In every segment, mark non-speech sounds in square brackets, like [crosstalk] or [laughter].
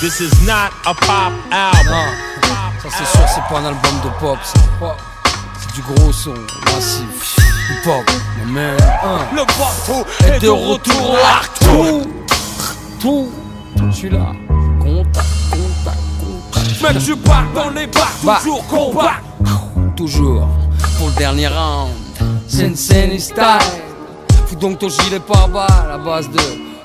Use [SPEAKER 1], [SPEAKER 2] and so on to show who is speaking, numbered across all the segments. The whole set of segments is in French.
[SPEAKER 1] This is not a pop album.
[SPEAKER 2] Non, ça c'est sûr, c'est pas un album de pop. C'est du gros son, massif, hip hop, mais.
[SPEAKER 1] Le bateau
[SPEAKER 2] Et de retour au Arctou Tout, je suis là. Contact, contact, contact.
[SPEAKER 1] Mec, je pars dans les bars,
[SPEAKER 2] Bah.
[SPEAKER 1] toujours combat.
[SPEAKER 2] Toujours pour le dernier round. Sensei style. Fous donc ton gilet par bas à la base de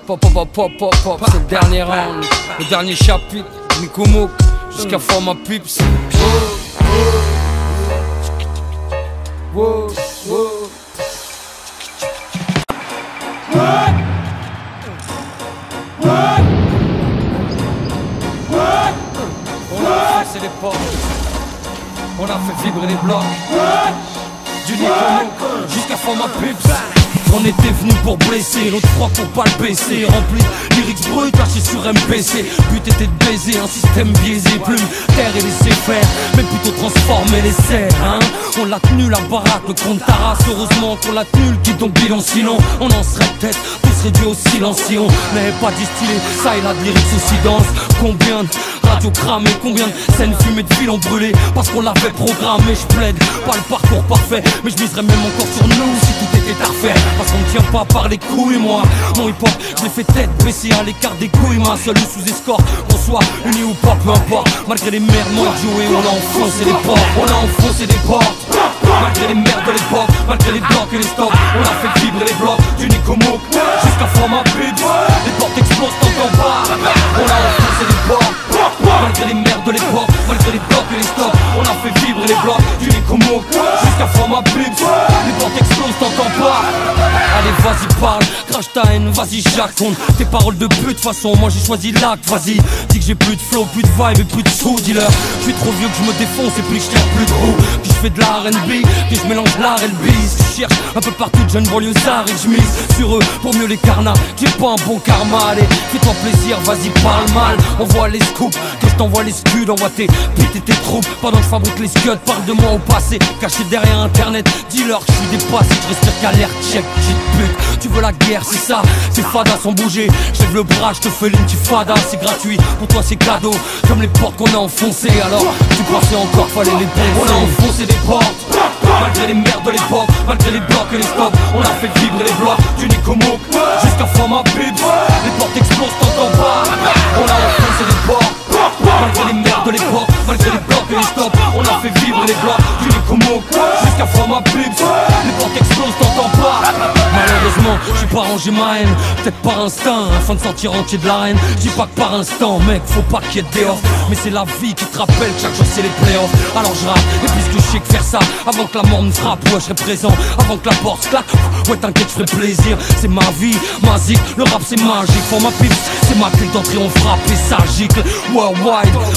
[SPEAKER 2] pop pop pop pop pop pop. C'est le dernier round, le dernier chapitre. Mikomo jusqu'à format pips. On a forcé les portes, on a fait vibrer les blocs. Du Nicomo jusqu'à format pips. On était venu pour blesser, l'autre fois pour pas le baisser. Rempli lyrics bruts cachés sur MPC But était de baiser, un système biaisé Plume, terre et laisser faire. Mais plutôt transformer les serres hein. On l'a tenu la baraque, le compte Taras Heureusement qu'on l'a tenu le guidon bilan Sinon on en serait peut-être réduits au silence. Si on pas distillé ça et là de lyrics Combien de radios cramées, combien de scènes fumées de filons brûlés Parce qu'on l'avait programmé, je plaide Pas le parcours parfait, mais je miserais même encore sur nous si tout était à refaire ne tient pas par les couilles moi. Mon hip hop, je l'ai fait tête baissée à l'écart des couilles Ma seule sous escorte, qu'on soit unis ou pas, peu importe. Malgré les merdes, moi joué, on a enfoncé les portes. On a enfoncé des portes. Malgré les merdes de l'époque, malgré les blocs et les stops On a fait vibrer les blocs du Nicomo Jusqu'à format pips Les portes explosent t'entends pas On a enfoncé les portes. Malgré les merdes de l'époque, malgré les blocs et les stops On a fait vibrer les blocs du Nicomo Jusqu'à format pips Les portes explosent t'entends pas Allez vas-y parle, crache ta haine, vas-y Tourne tes paroles de pute, façon moi j'ai choisi l'acte. Vas-y, dis que j'ai plus de flow, plus de vibe et plus de sous Dis-leur, je suis trop vieux que je me défonce et puis je tire plus de roues Puis je fais de la R&B, puis je mélange l'art et le bis Je cherche un peu partout de jeunes banlieusards et je mise sur eux pour mieux les carnats. J'ai pas un bon karma, allez, fais-toi plaisir, vas-y parle mal. Envoie les scoops, que je t'envoie les scuds Envoie tes bites et tes troupes. Pendant que je fabrique les scuds Parle de moi au passé, caché derrière internet Dis-leur que je suis dépassé, je respire qu'à l'air check, petite Tu veux la guerre, c'est ça, c'est fada sans bouger Je lève le bras, je te fais l'intifada C'est gratuit, pour toi c'est cadeau. Comme les portes qu'on a enfoncées. Alors, tu pensais encore, fallait les baisser On a enfoncé des portes. Malgré les merdes de l'époque, malgré les blocs et les stops On a fait vibrer les blocs du Nicomo Jusqu'à format pips Les portes explosent, t'entends pas. On a enfoncé des portes Malgré les merdes de l'époque, malgré les blocs et les stops On a fait vibrer les blocs. Du Nicomo Jusqu'à format pips Les portes explosent, t'entends pas. Malheureusement, j'ai pas rangé ma haine. Peut-être par instinct, afin de sortir entier de l'arène Je dis pas que par instant, mec, faut pas qu'il y ait de day-off. Mais c'est la vie qui te rappelle que chaque jour c'est les playoffs. Alors je rappe, et puisque je sais que faire ça Avant que la mort me frappe, ouais je serai présent. Avant que la porte claque, ouais t'inquiète je plaisir. C'est ma vie, ma zik, le rap c'est magique. Ma pipe, c'est ma clé d'entrée, on frappe et ça gicle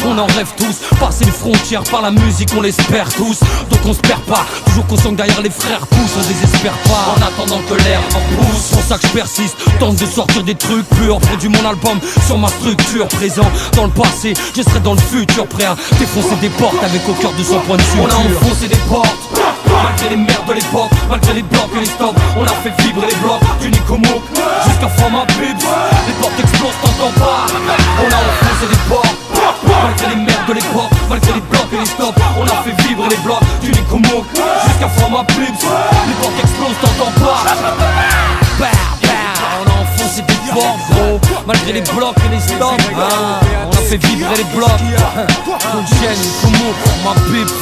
[SPEAKER 2] On en rêve tous. Passer les frontières par la musique, on l'espère tous. Donc on se perd pas, toujours conscient que derrière les frères poussent. On désespère pas, en attendant que l'air en pousse. C'est pour ça que je persiste, tente de sortir des trucs purs. Produis mon album sur ma structure Présent. Dans le passé, je serai dans le futur Prêt à défoncer des portes avec au cœur de son point de suture On a enfoncé des portes Malgré les merdes de l'époque, malgré les blocs et les stops On a fait vibrer les blocs du Nicomo Jusqu'à format pips Les portes explosent, t'entends pas. On a enfoncé des portes. Malgré les merdes de l'époque, malgré les blocs et les stops On a fait vibrer les blocs du Nicomo Jusqu'à format pips Les portes explosent, t'entends pas. Bah, bah, On a enfoncé des portes gros Malgré les blocs et les stops hein. On a fait vibrer les blocs. Donc chaîne, Nicomo, ma pips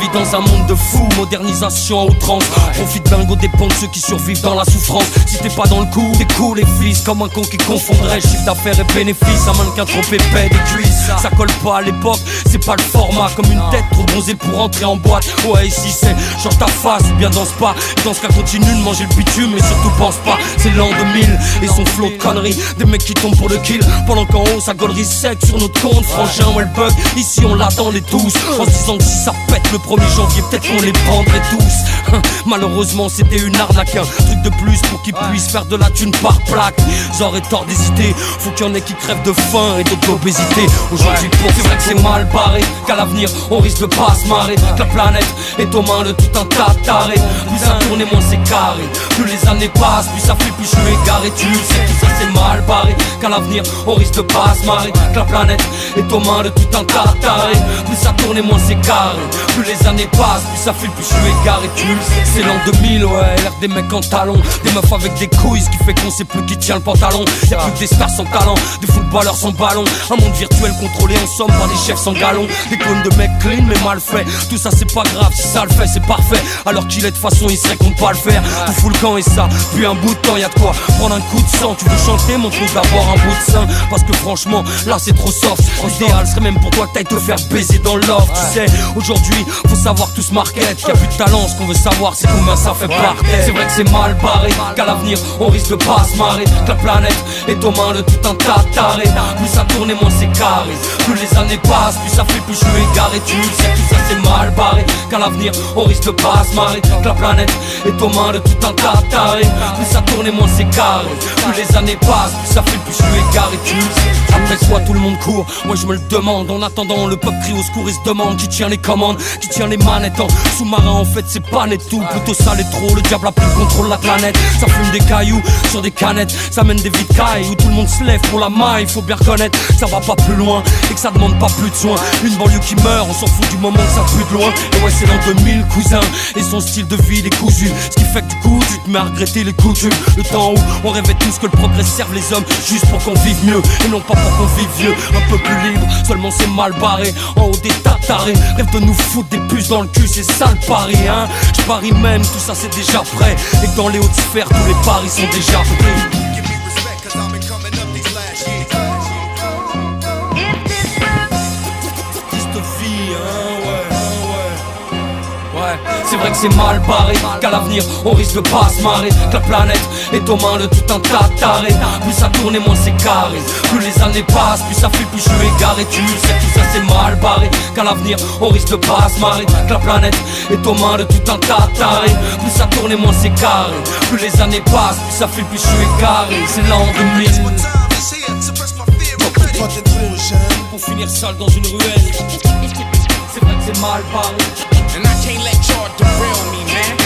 [SPEAKER 2] vit dans un monde de fous, modernisation à outrance. Profite dingue aux dépens de ceux qui survivent dans la souffrance. Si t'es pas dans le coup, t'es cool les fils Comme un con qui confondrait. Chiffre d'affaires et bénéfices Un mannequin trop épais, des cuisses. Ça colle pas à l'époque, c'est pas le format. Comme une tête trop bronzée pour entrer en boîte. Ouais ici c'est change ta face, bien danse pas. Dans ce cas continue de manger le bitume Mais surtout pense pas, c'est l'an 2000 Et son flot de conneries, des mecs qui tombent pour le kill. Pendant qu'en haut ça gaulerie sec sur notre compte. Frangin, ouais le bug, ici on l'attend les tous. En se disant que si ça pète le premier janvier, peut-être qu'on les prendrait tous. Malheureusement, c'était une arnaque, un truc de plus pour qu'ils puissent faire de la thune par plaque. J'aurais tort d'hésiter, faut qu'il y en ait qui crèvent de faim et d'autres d'obésité. Aujourd'hui, pour c'est vrai que c'est mal barré, qu'à l'avenir, on risque de pas se marrer. Que la planète est aux mains de tout un tas de tarés. Plus ça tourne et moins c'est carré. Plus les années passent, plus ça fait plus je suis égaré. Tu sais, tout ça c'est mal barré. Qu'à l'avenir, on risque de pas se marrer. Que la planète est aux mains de tout un tas de tarés. Plus ça tourne et moins c'est carré. Plus les années passent, plus ça fait plus je suis égaré. Tu c'est l'an 2000, ouais. L'air des mecs en talons, des meufs avec des couilles, ce qui fait qu'on sait plus qui tient le pantalon. Y'a plus que des stars sans talent, des footballeurs sans ballon. Un monde virtuel contrôlé en somme par des chefs sans galon. Des clones de mecs clean mais mal fait. Tout ça c'est pas grave, si ça le fait c'est parfait. Alors qu'il est de façon, il serait qu'on pas le faire. Tout fout le camp et ça, puis un bout de temps, y'a de quoi prendre un coup de sang. Tu veux chanter, montre-nous d'abord un bout de sein. Parce que franchement, là c'est trop soft. L'idéal serait même pour toi que t'ailles te faire baiser dans l'offre. Tu sais, aujourd'hui, faut savoir tout se market. Y'a plus de talent, ce qu'on veut savoir c'est combien ça fait par. C'est vrai que c'est mal barré, qu'à l'avenir on risque de pas se marrer. Que la planète est aux mains de tout un tas tarés. Plus ça tourne et moins c'est carré. Plus les années passent, plus ça fait plus je suis égaré. Tu sais, tout ça c'est mal barré. Qu'à l'avenir on risque de pas se marrer. Que la planète est aux mains de tout un tas tarés. Plus ça tourne et moins c'est carré. Plus les années passent, plus ça fait plus je suis égaré. Tu sais. Après quoi tout le monde court, moi je me le demande. En attendant, le peuple crie au secours et se demande qui tient les commandes, qui tient les manettes. En sous-marin en fait c'est pas net tout. Plutôt ça les trop, le diable a plus le contrôle de la planète. Ça fume des cailloux sur des canettes, ça mène des vides cailles où tout le monde se lève pour la main. Il faut bien reconnaître ça va pas plus loin et que ça demande pas plus de soins. Une banlieue qui meurt, on s'en fout du moment que ça pue de loin. Et ouais, c'est l'an 2000, cousin, et son style de vie, les cousu. Ce qui fait que du coup, tu te mets à regretter les coutumes. Le temps où on rêvait tous que le progrès serve les hommes juste pour qu'on vive mieux et non pas pour qu'on vive vieux. Un peu plus libre, seulement c'est mal barré. En haut des tatarés, rêve de nous foutre des puces dans le cul, c'est ça le pari, hein. Je parie même, tout ça c'est déjà prêt. Et que dans les hautes sphères, tous les paris sont déjà faits. C'est vrai que c'est mal barré, qu'à l'avenir on risque de pas se marrer, que la planète est aux mains de tout un tas tarés. Plus ça tourne et moins c'est carré. Plus les années passent, plus ça fait plus je suis égaré. Tu sais, tout ça c'est mal barré, qu'à l'avenir on risque de pas se marrer, que la planète est aux mains de tout un tas tarés. Plus ça tourne et moins c'est carré. Plus les années passent, plus ça fait plus je suis égaré. C'est 2000.
[SPEAKER 3] My fear already.
[SPEAKER 2] Pour finir seul dans une ruelle. C'est vrai que c'est mal barré.
[SPEAKER 1] And I can't let y'all derail me, man.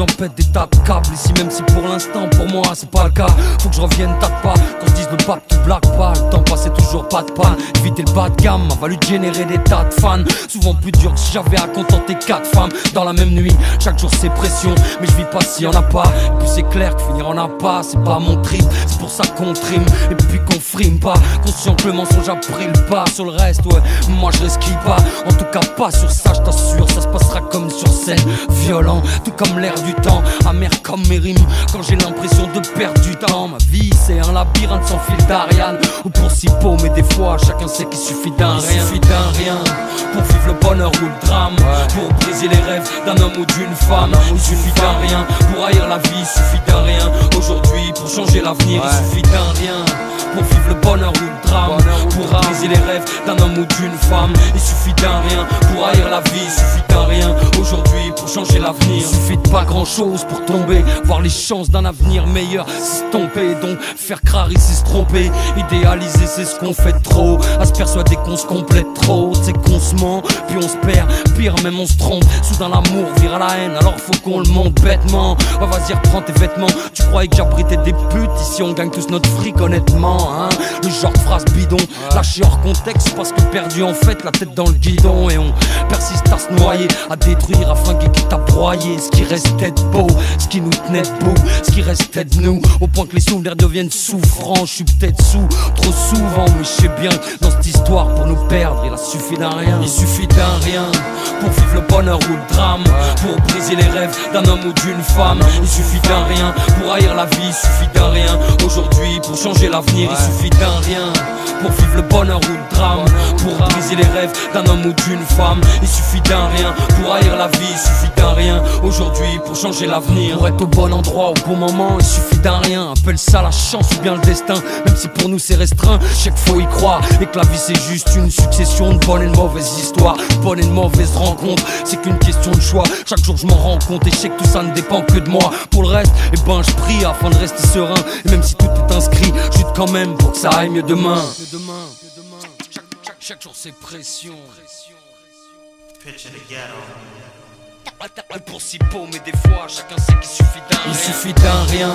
[SPEAKER 2] Gens pètent des tas de câbles. Ici, même si pour l'instant, pour moi, c'est pas le cas. Faut que je revienne tas de pas. De panne. Éviter le bas de gamme m'a valu générer des tas de fans. Souvent plus dur que si j'avais à contenter quatre femmes dans la même nuit. Chaque jour c'est pression, mais je vis pas s'il y en a pas. Et puis c'est clair que finir en a pas, c'est pas mon trip. C'est pour ça qu'on trime et puis qu'on frime pas. Conscient que le mensonge a pris le pas sur le reste, ouais. Moi je risque pas, en tout cas pas sur ça, je t'assure. Ça se passera comme sur scène, violent, tout comme l'air du temps, amer comme mes rimes. Quand j'ai l'impression de perdre du temps, ma vie c'est un labyrinthe sans fil d'Ariane. Ou pour si mais des chacun sait qu'il suffit d'un rien. Suffit d'un rien pour vivre le bonheur ou le drame. Pour briser les rêves d'un homme ou d'une femme. Il suffit d'un rien pour haïr la vie, il suffit d'un rien. Aujourd'hui, pour changer l'avenir, il suffit d'un rien. Pour vivre le bonheur ou le drame. Pour briser les rêves d'un homme ou d'une femme. Il suffit d'un rien pour haïr la vie, il suffit d'un rien. Aujourd'hui, pour changer l'avenir, il suffit de pas grand chose pour tomber. Voir les chances d'un avenir meilleur s'estomper. Donc faire crari, c'est se tromper. Idéaliser, c'est ce qu'on fait trop. À se persuader qu'on se complète trop. C'est qu'on se ment, puis on se perd. Pire, même on se trompe. Soudain l'amour vire à la haine, alors faut qu'on le monte bêtement. Ouais, vas-y, reprends tes vêtements. Tu croyais que j'abritais des putes. Ici, on gagne tous notre fric, honnêtement. Hein le genre de phrase bidon, lâché hors contexte parce que perdu en fait, la tête dans le guidon. Et on persiste à se noyer, à détruire afin qu'il quitte à broyer. Ce qui restait de beau, ce qui nous tenait debout, ce qui restait de nous. Au point que les souvenirs deviennent souffrants. Je suis peut-être sous, trop souvent, mais je sais bien dans cette histoire, pour nous perdre, il a suffi d'un rien. Il suffit d'un rien pour vivre le bonheur ou le drame, pour briser les rêves d'un homme ou d'une femme. Il suffit d'un rien pour haïr la vie, il suffit d'un rien aujourd'hui pour changer l'avenir. Il suffit d'un rien pour vivre le bonheur ou le drame, pour briser les rêves d'un homme ou d'une femme. Il suffit d'un rien pour haïr la vie, il suffit d'un rien aujourd'hui pour changer l'avenir. Pour être au bon endroit au bon moment, il suffit d'un rien. Appelle ça la chance ou bien le destin, même si pour nous c'est restreint. Chaque faut y croire et que la vie c'est juste une succession de bonnes et de mauvaises histoires, bonnes et de mauvaises rencontres. C'est qu'une question de choix. Chaque jour je m'en rends compte et je sais que tout ça ne dépend que de moi. Pour le reste, eh ben je prie afin de rester serein. Et même si tout est inscrit, quand même pour que ça aille mieux demain. Chaque, chaque- chaque jour c'est pression.
[SPEAKER 4] Picture the ghetto.
[SPEAKER 2] Pour si beau, mais des fois chacun sait qu'il suffit d'un Il suffit d'un rien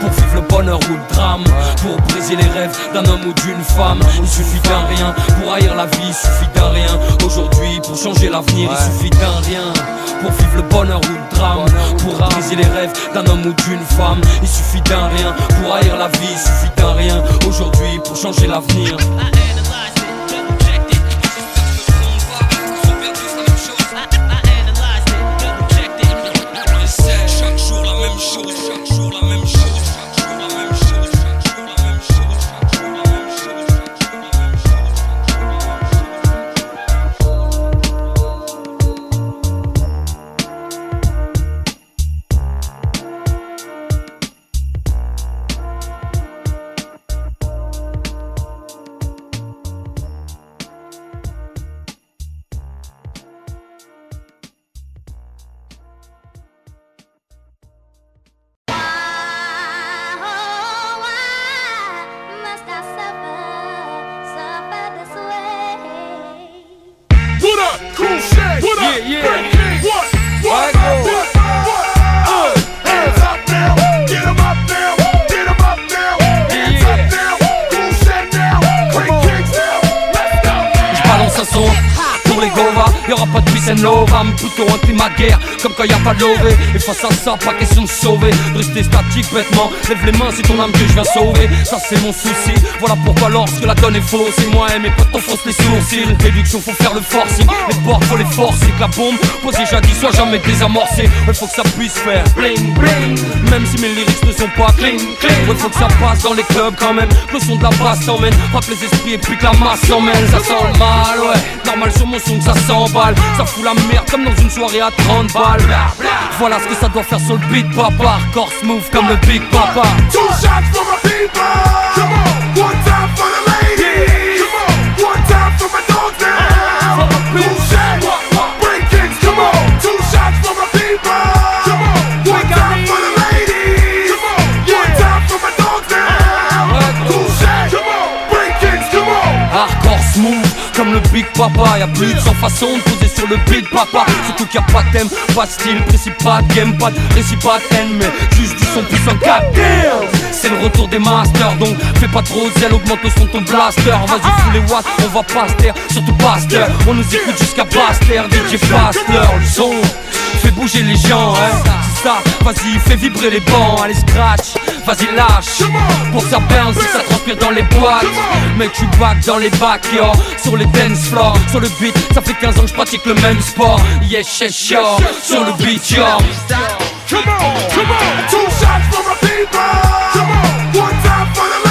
[SPEAKER 2] pour vivre le bonheur ou le drame, pour briser les rêves d'un homme ou d'une femme. Il suffit d'un rien. Pour haïr la vie, il suffit d'un rien. Aujourd'hui pour changer l'avenir. Il suffit d'un rien. Pour vivre le bonheur ou le drame, pour briser les rêves d'un homme ou d'une femme. Il suffit d'un rien. Pour haïr la vie, il suffit d'un rien. Aujourd'hui pour changer l'avenir. La y'aura pas de peace and love, plutôt un climat de guerre, comme quand y a pas de. Et face à ça, pas question de sauver, de rester statique bêtement. Lève les mains, c'est ton âme que je viens sauver. Ça c'est mon souci, voilà pourquoi lorsque la donne est fausse, c'est moi et mes potes t'enfoncent les sourcils. Déduction, faut faire le forcing, les portes faut les forcer, que la bombe posée jadis soit jamais désamorcée. Ouais, faut que ça puisse faire bling bling, même si mes lyrics ne sont pas clean clean. Ouais, faut que ça passe dans les clubs quand même, le son de la basse t'emmène, frappe les esprits et puis que la masse s'emmène. Ça sent mal, ouais, normal sur mon son que ça s'emballe, ça fout la merde comme dans une soirée à 30 balles. Voilà ce que ça doit faire sur le beat, papa. Hardcore smooth comme le Big Papa.
[SPEAKER 5] For my.
[SPEAKER 2] Papa Y'a plus de 100 façons de poser sur le Big Papa. Surtout qu'il a pas de thème, pas de style précis, pas de game, pas de récit, pas de haine Mais juste du son puissant, goddamn C'est le retour des masters donc fais pas trop zèle, augmente le son ton blaster. Vas-y fous les watts, on va pas se taire, surtout pas se taire. On nous écoute jusqu'à Baster, DJ Faster Le son fait bouger les gens, hein. C'est ça, vas-y fais vibrer les bancs, allez scratch Vas-y lâche, pour que ça bounce, que ça transpire dans les boîtes. Mec tu back dans les bacs yo. Sur les dance floors, sur le beat Ça fait 15 ans que je pratique le même sport. Yes yes yo, sur le beat yo.
[SPEAKER 5] Come on. Come on. Two shots for my people. Come on. One time for the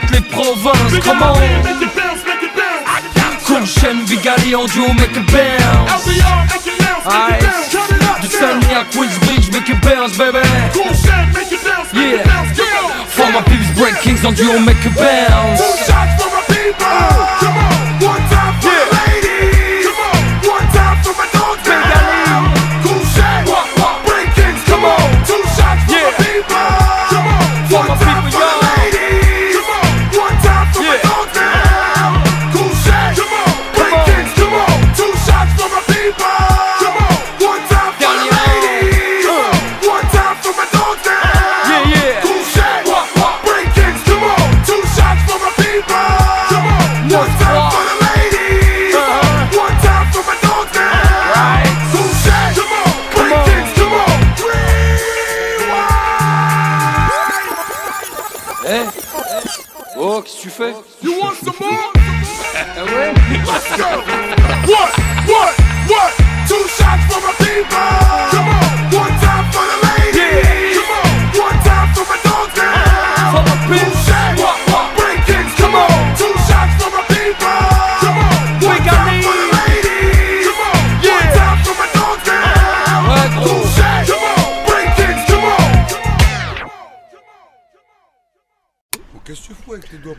[SPEAKER 2] toutes les provinces Comment
[SPEAKER 5] LB, make it bounce, make it bounce.
[SPEAKER 2] Cool chaîne, Vigali en duo, make it bounce Du. Sunny à Queensbridge, make it bounce baby Yeah.
[SPEAKER 5] on.
[SPEAKER 2] For my peeps, Break Kings en duo, make it bounce
[SPEAKER 5] Two shots for my people. Come on. One time for the ladies. Come on. One time for my dogs. Break kings. Come on. Two shots for my
[SPEAKER 2] Yeah.
[SPEAKER 5] people. Come on.
[SPEAKER 2] My people.
[SPEAKER 5] Come on. One time for Hein Oh,
[SPEAKER 2] qu'est-ce que tu fais?
[SPEAKER 5] You want some more? Eh, ouais. Let's go. What What What Two shots for my people. Come on. One time for the ladies.
[SPEAKER 2] yeah.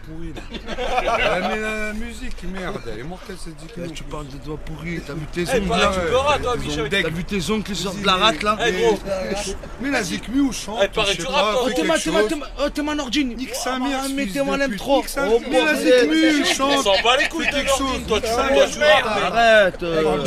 [SPEAKER 6] Pourris là [laughs] Ah, Mais la musique, merde, elle est mortelle cette zik.
[SPEAKER 7] Là, tu parles de doigts pourris, t'as vu tes
[SPEAKER 8] Eh,
[SPEAKER 7] ongles
[SPEAKER 8] pareil,
[SPEAKER 7] là
[SPEAKER 8] tu pleuras, toi, Michel.
[SPEAKER 7] T'as vu tes ongles qui sortent de la rate là
[SPEAKER 8] Eh, gros.
[SPEAKER 6] Mais la zik mu ou chante
[SPEAKER 8] Eh, tu rappes,
[SPEAKER 7] Oh, t'es ma, t'es ma,
[SPEAKER 6] chose.
[SPEAKER 7] t'es ma, oh, t'es ma Nordine
[SPEAKER 6] Nique sa mère,
[SPEAKER 7] Ah,
[SPEAKER 6] ce
[SPEAKER 7] mais t'es
[SPEAKER 6] de
[SPEAKER 7] ma
[SPEAKER 6] pute.
[SPEAKER 7] M3
[SPEAKER 6] Nique sa
[SPEAKER 7] Oh,
[SPEAKER 6] mère. Mais la zik mu,
[SPEAKER 8] On
[SPEAKER 6] chante
[SPEAKER 8] s'en bat les couilles de Nordine, toi, tu.
[SPEAKER 7] Arrête euh,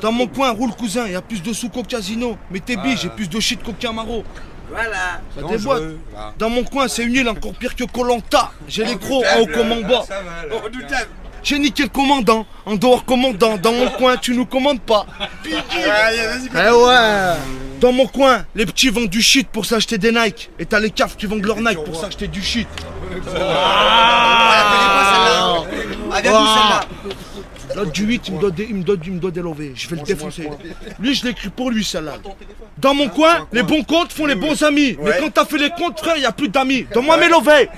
[SPEAKER 7] Dans mon coin, roule cousin, y a plus de sous qu'au casino Mais t'es bi, j'ai plus de shit qu'au Camaro Voilà. Ça déboîte.
[SPEAKER 6] Dangereux, là.
[SPEAKER 7] Dans mon coin, c'est une île encore pire que Colanta J'ai les crocs en haut comme en bas.
[SPEAKER 6] Ça va, là.
[SPEAKER 7] J'ai niqué le commandant, en dehors commandant. Dans mon coin, tu nous commandes pas. Eh ouais. Dans mon coin, les petits vendent du shit pour s'acheter des Nike. Et t'as les caves qui vendent leur Nike pour s'acheter du shit. Ah, L'autre du 8, il me doit des, il me doit, il me doit des lovés. Je vais le défoncer. Lui, je l'ai écrit pour lui, celle-là. Dans mon coin, les bons comptes font les bons amis. Mais quand t'as fait les comptes, frère, il a plus d'amis. Donne-moi mes lovés.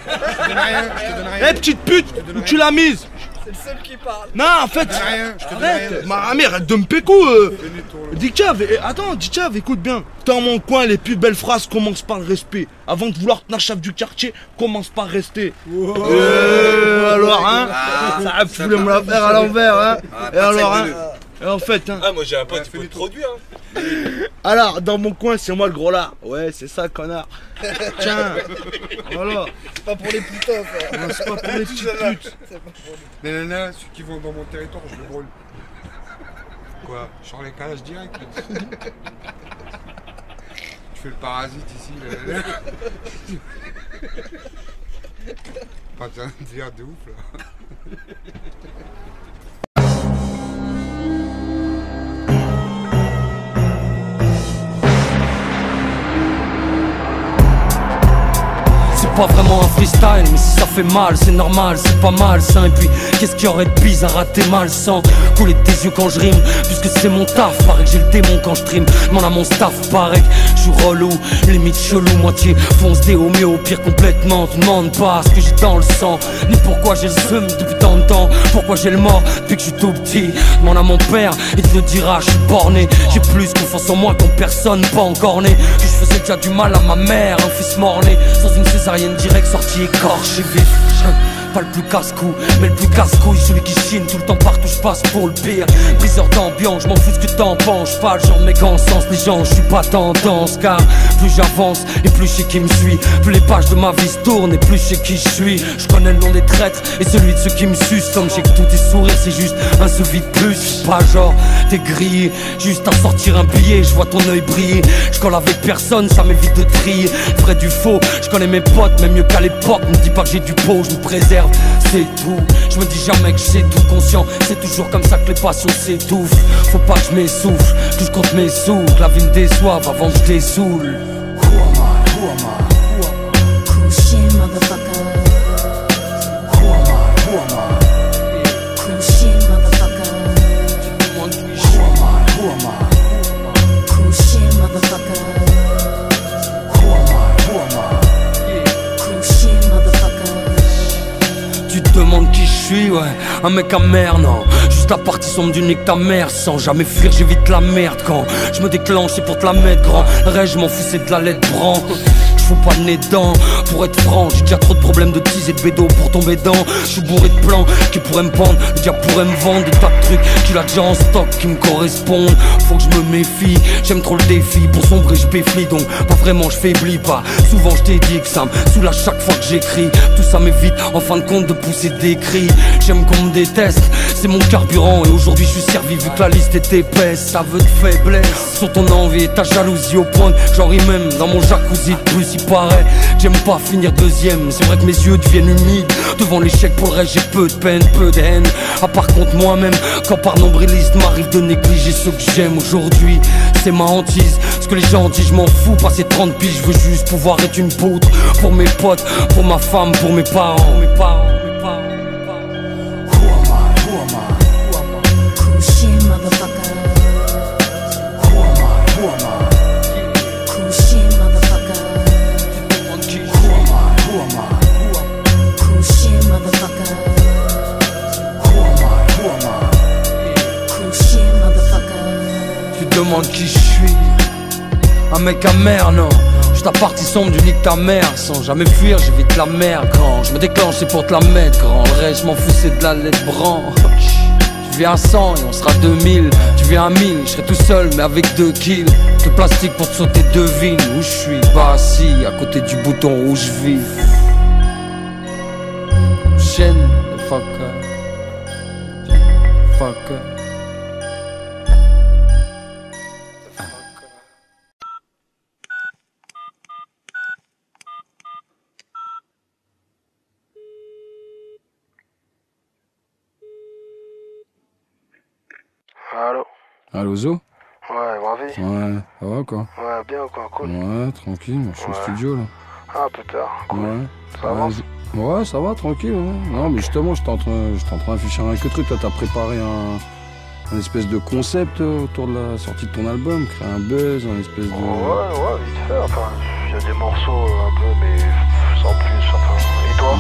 [SPEAKER 7] Eh, petite pute, où tu l'as mise C'est le seul qui parle. Non, en fait.
[SPEAKER 6] rien, je te donne rien.
[SPEAKER 7] Arrête. Ma mère, arrête de me pécou. Euh. Eh, attends, dis Cav, écoute bien. Dans mon coin, les plus belles phrases commencent par le respect. Avant de vouloir tenir chef du quartier, commence par rester. Euh, alors, hein Ça vous voulez me la faire à l'envers, hein Et alors, hein Et en fait, hein
[SPEAKER 8] Ah, moi j'ai un pote, il peut te produire. hein.
[SPEAKER 7] Alors, dans mon coin, c'est moi le gros là. Ouais, c'est ça, connard. [laughs] Tiens, voilà.
[SPEAKER 9] C'est pas pour les putains, ça.
[SPEAKER 7] Non, c'est pas pour les petites putes.
[SPEAKER 6] Les nanas, ceux qui vont dans mon territoire, je les brûle. Quoi Je sors les calages direct. là. Tu fais le parasite ici. Là. Pas un délire de ouf là.
[SPEAKER 2] Pas vraiment un freestyle, mais si ça fait mal, c'est normal, c'est pas mal ça. Et puis, qu'est-ce qu'il y aurait de bizarre à tes mal sans couler tes yeux quand je rime? Puisque c'est mon taf, paraît que j'ai le démon quand je trime. Demande à mon staff, paraît que je suis relou, limite chelou, moitié fonce des au mieux, au pire complètement. Tu demandes pas ce que j'ai dans le sang, ni pourquoi j'ai le seum depuis tant de temps, pourquoi j'ai le mort depuis que je suis tout petit? Demande à mon père, il te le dira, je suis borné. J'ai plus confiance en moi qu'en personne, pas encore né. Que je faisais déjà du mal à ma mère, un fils mort-né, sans une césarienne direct sorti écorché vif. Pas le plus casse-cou, mais le plus casse-couille, celui qui chine tout le temps partout, je passe pour le pire. Briseur d'ambiance, je m'en fous ce que t'en penses, pas le genre de mec en sens, les gens, je suis pas tendance, car plus j'avance et plus je sais qui me suit, plus les pages de ma vie se tournent et plus je sais qui je suis. Je connais le nom des traîtres et celui de ceux qui me sucent, comme j'ai que tous tes sourires, c'est juste un sevi de plus. Pas genre, t'es grillé, juste à sortir un billet, je vois ton œil briller. Je colle avec personne, ça m'évite de trier. Vrai du faux, je connais mes potes, même mieux qu'à l'époque. Me dis pas que j'ai du pot, je me préserve, c'est tout. Je me dis jamais que je sais tout conscient, c'est toujours comme ça que les passions s'étouffent. Faut pas que je m'essouffle, que je compte mes sous, la vie me déçoive avant que je saoule.
[SPEAKER 10] Cool
[SPEAKER 2] un mec amer, non Juste la partie sombre du nez ta mère. Sans jamais fuir, j'évite la merde quand Je me déclenche, c'est pour te la mettre grand. Reste, je m'en fous, c'est de la lettre bran Je fous pas le nez dedans, pour être franc J'ai déjà trop de problèmes de tease et de bédo pour tomber dans Je suis bourré de plans qui pourraient me pendre Le diable pourrait me vendre. Des tas de trucs qu'il a déjà en stock qui me correspondent. Faut que je me méfie, j'aime trop le défi. Pour sombrer, je péflie donc pas vraiment, je faiblis pas. Souvent je t'ai dit que ça me soulage chaque fois que j'écris. Tout ça m'évite en fin de compte de pousser des cris. J'aime qu'on me déteste, c'est mon carburant. Et aujourd'hui je suis servi vu que la liste est épaisse. Ça veut de faiblesse sur ton envie ta jalousie au point J'en ris même dans mon jacuzzi de il J'aime pas finir deuxième, c'est vrai que mes yeux deviennent humides. Devant l'échec pour le j'ai peu de peine, peu de haine. À part contre moi-même, quand par nombriliste m'arrive de négliger ceux que j'aime aujourd'hui. C'est ma hantise. Ce que les gens disent, je m'en fous, passer 30 piges, je veux juste pouvoir être une poutre. Pour mes potes, pour ma femme, pour mes parents. Mes parents, mec amer, non. Ta partie sombre du lit de ta mère. Sans jamais fuir, j'évite la mer, grand. Je me déclenche, c'est pour te la mettre, grand. Le reste, je m'en fous, c'est de la lettre bran Tu viens à 100 et on sera 2000 Tu viens à 1000, je serai tout seul mais avec 2 kills. De plastique pour te sauter devine. Où je suis, pas assis, à côté du bouton où je vis Chaîne, Fucker
[SPEAKER 11] Allô
[SPEAKER 12] Allô Zo
[SPEAKER 11] Ouais, Bravi
[SPEAKER 12] Ouais, ça va quoi
[SPEAKER 11] Ouais, bien quoi, cool.
[SPEAKER 12] Ouais, tranquille, je suis au
[SPEAKER 11] Ouais.
[SPEAKER 12] studio là.
[SPEAKER 11] Ah, putain, cool.
[SPEAKER 12] Ouais.
[SPEAKER 11] Ça
[SPEAKER 12] je- Ouais, ça va, tranquille. ouais. Non, mais justement, train, j'étais en train d'afficher un que truc. Toi, t'as préparé un, un espèce de concept euh, autour de la sortie de ton album, créer un buzz, un espèce de.
[SPEAKER 11] Ouais, ouais, vite fait. Enfin, il y a des morceaux euh, un peu, mais sans plus. Enfin, et toi?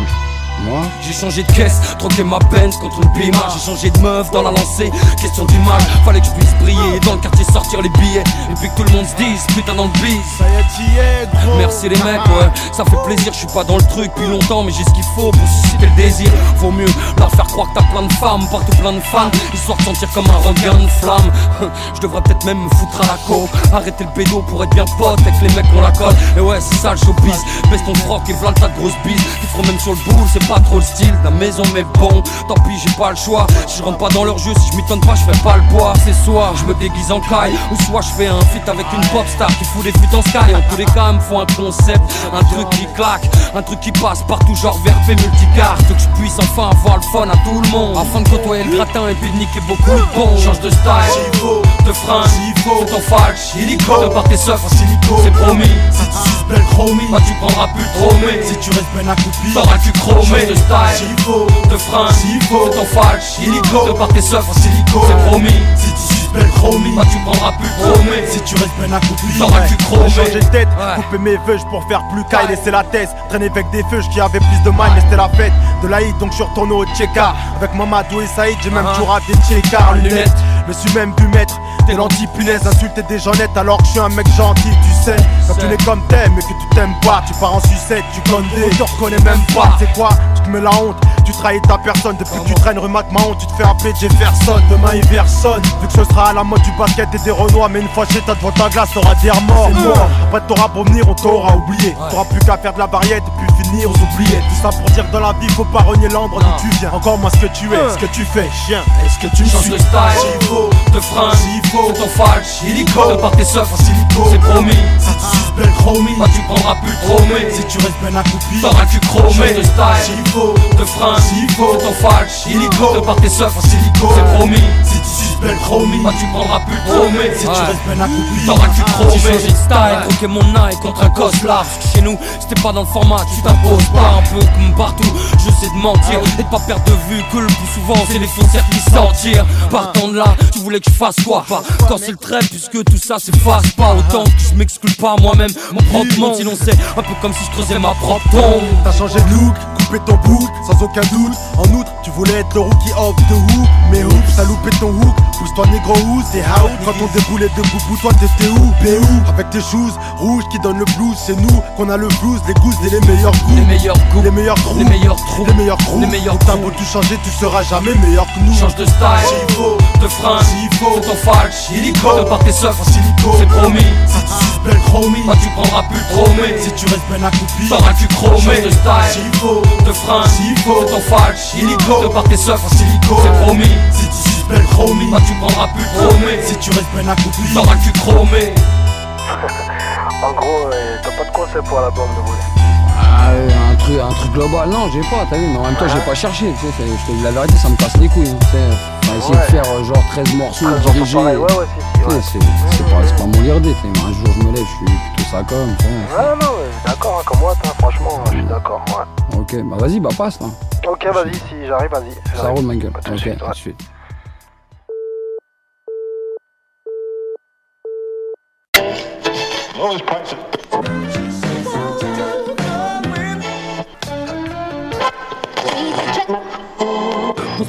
[SPEAKER 12] Moi.
[SPEAKER 2] J'ai changé de caisse, troqué ma Benz contre une Pima J'ai changé de meuf dans la lancée, question d'image Fallait que je puisse briller, dans le quartier sortir les billets. Et puis que tout le monde se dise, putain dans le bis
[SPEAKER 9] Ça y est, t'y es, gros.
[SPEAKER 2] Merci les mecs, ouais, ça fait plaisir, je suis pas dans le truc depuis longtemps Mais j'ai ce qu'il faut pour susciter le désir. Vaut mieux leur faire croire que t'as plein de femmes, partout plein de fans Histoire de sentir comme un regain de flamme. [laughs] Je devrais peut-être même me foutre à la côte Arrêter le pédo pour être bien pote avec les mecs qu'on la colle. Et ouais c'est ça le showbiz, baisse ton froc et v'là le tas de grosses bises. Qui même sur le boule, c'est pas trop le style de la maison mais bon. Tant pis j'ai pas le choix, si je rentre pas dans leur jeu Si je m'étonne pas je fais pas le bois C'est soit je me déguise en caille. Ou soit je fais un feat avec une pop star Qui fout des buts en sky. En tous les cas me faut un concept Un truc qui claque, un truc qui passe partout Genre VRP multicarte. Que je puisse enfin avoir le fun à tout le monde. Afin de côtoyer le gratin et puis de niquer beaucoup de bons Change de style, de frein, faut ton falche Illico, de par tes seufs, c'est promis.
[SPEAKER 9] Si tu suces belle chromie,
[SPEAKER 2] Bah tu prendras plus chromé
[SPEAKER 9] si tu restes ben accroupi,
[SPEAKER 2] T'auras tu chromé
[SPEAKER 9] Change
[SPEAKER 2] de style,
[SPEAKER 9] S'il faut,
[SPEAKER 2] de frein,
[SPEAKER 9] s'il faut,
[SPEAKER 2] ton falche
[SPEAKER 9] Illico,
[SPEAKER 2] De par tes seufs,
[SPEAKER 9] silico,
[SPEAKER 2] c'est promis.
[SPEAKER 9] Si tu suces belle chromie,
[SPEAKER 2] Bah tu prendras plus chromé
[SPEAKER 9] si tu restes ben accroupi,
[SPEAKER 2] T'auras tu chromé
[SPEAKER 13] Changer de tête, couper mes feuilles pour faire plus caille, laisser la thèse, traîner avec des feuilles qui avaient plus de mal, mais c'était la fête. De l'Aïd, donc je suis retourné au Tcheka. Avec Mamadou et Saïd, j'ai même
[SPEAKER 2] Ah.
[SPEAKER 13] toujours des Tcheka lunettes. Me suis même vu mettre des lentilles punaises, insulter des jeunettes alors que je suis un mec gentil, tu sais. Quand tu n'es comme t'aimes et que tu t'aimes pas, tu pars en sucette, tu connais, tu te reconnais même pas. C'est quoi? Tu te mets la honte, tu trahis ta personne. Depuis que tu traînes rue Mahon, tu te fais appeler Jefferson. Demain il personne, vu que ce sera à la mode du basket et des renois, mais une fois chez toi devant ta glace, t'auras.
[SPEAKER 2] C'est mort.
[SPEAKER 13] Après t'auras pour venir, on t'aura oublié. T'auras plus qu'à faire de la variette et puis finir aux oubliés. Tout ça pour dire que dans la vie, faut pas renier l'endroit d'où tu viens. Encore moins ce que tu es, ce que tu fais, chien. Est-ce que tu
[SPEAKER 2] Change
[SPEAKER 13] suis
[SPEAKER 2] de style,
[SPEAKER 9] faut,
[SPEAKER 2] de frein,
[SPEAKER 9] s'il faut,
[SPEAKER 2] ton falche
[SPEAKER 9] Illico,
[SPEAKER 2] De par tes seufs,
[SPEAKER 9] silico,
[SPEAKER 2] c'est promis.
[SPEAKER 9] Si tu belle chromie,
[SPEAKER 2] Bah tu prendras plus le
[SPEAKER 9] si tu restes ben accroupi,
[SPEAKER 2] T'auras tu chromé de style, de frein,
[SPEAKER 9] s'il faut,
[SPEAKER 2] de ton falche
[SPEAKER 9] Illico,
[SPEAKER 2] De par tes seufs,
[SPEAKER 9] silico,
[SPEAKER 2] c'est promis.
[SPEAKER 9] Si tu suces belle chromie,
[SPEAKER 2] Bah tu prendras plus le chromé
[SPEAKER 9] si tu restes ben accroupi,
[SPEAKER 2] T'auras tu
[SPEAKER 9] Ah,
[SPEAKER 2] chromé
[SPEAKER 9] j'ai changé
[SPEAKER 2] de style, troqué mon eye contre un cos large Chez nous, c'était pas dans le format, tu t'imposes pas. Un peu comme partout, je sais de mentir. Et de pas perdre de vue que le plus souvent c'est les foncières qui sortir Partant de là, tu voulais que je fasse quoi? Pas? Quand c'est le trait, puisque tout ça s'efface pas. Autant que je m'exclus pas moi-même. Mon propre monde Sinon c'est un peu comme si je creusais ma propre tombe.
[SPEAKER 13] T'as changé de look, coupé ton bouc, sans aucun doute. En outre, tu voulais être le rookie of the hook. Mais t'as loupé ton hook. Pousse-toi, négro, où c'est how? Quand on déboulait de boubou, toi t'étais où? Bé où? Avec tes shoes rouges qui donnent le blues, c'est nous qu'on a le blues, les gousses et les meilleurs goûts.
[SPEAKER 2] Les meilleurs coups,
[SPEAKER 13] Les meilleurs trous.
[SPEAKER 2] les meilleurs trous,
[SPEAKER 13] Les meilleurs trous.
[SPEAKER 2] les meilleurs
[SPEAKER 13] T'as beau tout changer, tu seras jamais meilleur que nous.
[SPEAKER 2] Change de style,
[SPEAKER 9] s'il faut,
[SPEAKER 2] de frein,
[SPEAKER 9] s'il faut,
[SPEAKER 2] ton falche
[SPEAKER 9] Illico,
[SPEAKER 2] De par tes seufs,
[SPEAKER 9] silico,
[SPEAKER 2] c'est promis.
[SPEAKER 9] Si tu suces belle chromie,
[SPEAKER 2] Bah tu prendras plus le chromé
[SPEAKER 9] si tu restes ben accroupi,
[SPEAKER 2] T'auras tu chromé?
[SPEAKER 9] Change
[SPEAKER 2] de style,
[SPEAKER 9] s'il faut,
[SPEAKER 2] de frein,
[SPEAKER 9] s'il faut,
[SPEAKER 2] ton falche
[SPEAKER 9] Illico,
[SPEAKER 2] De par tes seufs,
[SPEAKER 9] silico,
[SPEAKER 2] c'est promis.
[SPEAKER 9] Si tu suces belle chromie,
[SPEAKER 2] Bah tu prendras plus le chromé
[SPEAKER 9] si tu restes accroupi,
[SPEAKER 2] T'auras tu chromé [laughs]
[SPEAKER 11] En gros, euh, t'as pas de concept pour l'album de voler.
[SPEAKER 12] Ah, un truc, un truc global, non, j'ai pas, t'as vu, mais en même temps, j'ai pas cherché, tu sais, je te dis la vérité, ça me casse les couilles, hein, tu sais. Enfin, essayer
[SPEAKER 11] Ouais.
[SPEAKER 12] de faire euh, genre 13 morceaux
[SPEAKER 11] 13 morceaux
[SPEAKER 12] dirigés.
[SPEAKER 11] ouais, ouais, ouais.
[SPEAKER 12] c'est c'est pas, c'est pas mon lird, tu sais, mais un jour je me lève, je suis plutôt ça comme, tu sais.
[SPEAKER 11] Ouais, non, ouais, d'accord, hein, comme moi, toi, franchement, je suis d'accord, ouais.
[SPEAKER 12] Ok, bah vas-y, bah passe là.
[SPEAKER 11] Ok, vas-y, si j'arrive, vas-y.
[SPEAKER 12] Ça roule ma gueule.
[SPEAKER 11] Pas de
[SPEAKER 12] Ok,
[SPEAKER 2] Pose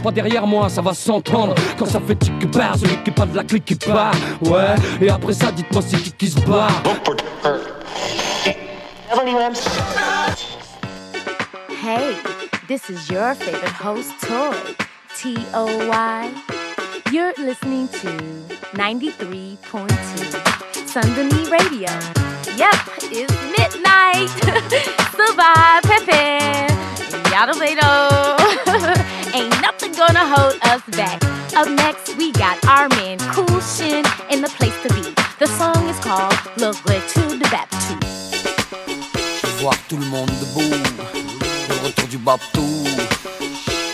[SPEAKER 2] pas derrière moi, ça va s'entendre Quand ça fait tic bar, celui qui pas de la clique qui part Ouais, et après ça, dites-moi c'est qui qui se barre
[SPEAKER 10] Hey, this is your favorite host, Toy. T O Y. You're listening to 93.2 Sundami Radio. Yep, it's midnight. [laughs] Survive, Pepe. Yada. [laughs] Ain't nothing gonna hold us back. Up next, we got our man Cool Shin in the place to be. The song is called Look Where to the Baptiste.
[SPEAKER 2] Je voir tout le monde debout Le retour du Babtou